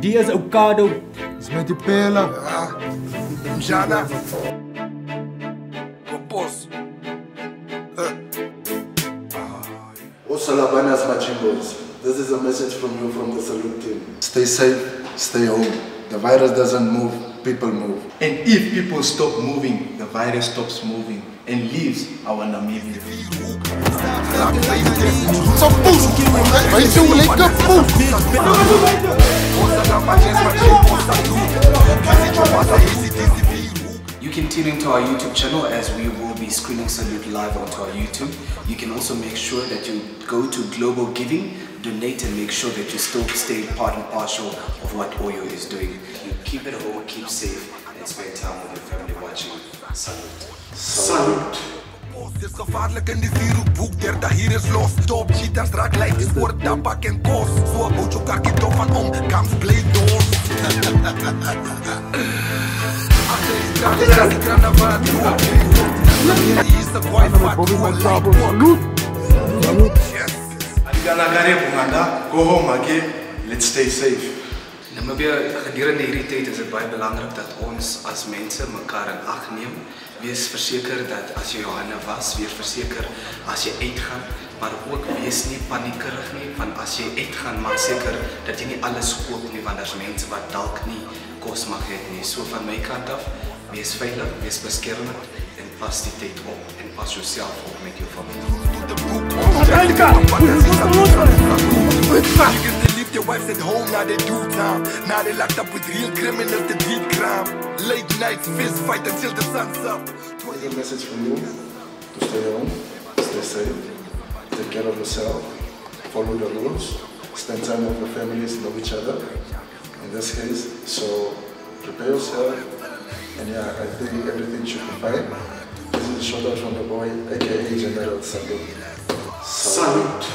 Die is Okado. Dis met die pela. Mjana. Popos. Osalabanas Machimbos. This is a message from you from the salute team. Stay safe, stay home. The virus doesn't move, people move. And if people stop moving, the virus stops moving and leaves our Namibia. So boost. Vai ser um leque boost. You can tune into our YouTube channel as we will be screening Salute live onto our YouTube. You can also make sure that you go to Global Giving, donate and make sure that you still stay part and parcel of what Oyo is doing. You keep it home, keep safe, and spend time with your family watching Salute. Salute! Het is gevaarlijk in die vierhoekboek, derde hier is los Top cheaters, raak lijf, is voor tabak en kost Zo boot je karkito van om, kans play doors Сейчас экранного отдуха Переход с тобой факт Салют! Салют! Alika na kare punganda, go home again, let's stay safe. Nou maar weer gedurende hierdie tyd is dit baie belangrik dat ons as mense mekaar in ag neem. Wees verseker dat as jy jou hande was, wees verseker as jy uitgaan maar ook wees nie paniekerig nie, want as jy uitgaan, maak seker dat jy nie alles koop nie want daar's mense wat dalk nie kos mag hê nie. So van my kant af, wees veilig, wees beskermend en pas die tyd op en pas jouself op met jou familie. Niggas they leave their wives at home, now they do time. Now they locked up with real criminals that did crime. Late nights, fist fight until the sun's up. Here's a message from you to stay home, stay safe, take care of yourself, follow the rules, spend time with your families, love each other in this case. So prepare yourself, and yeah, I think everything should be fine. This is a shout out from the boy, aka General Salute. Salute!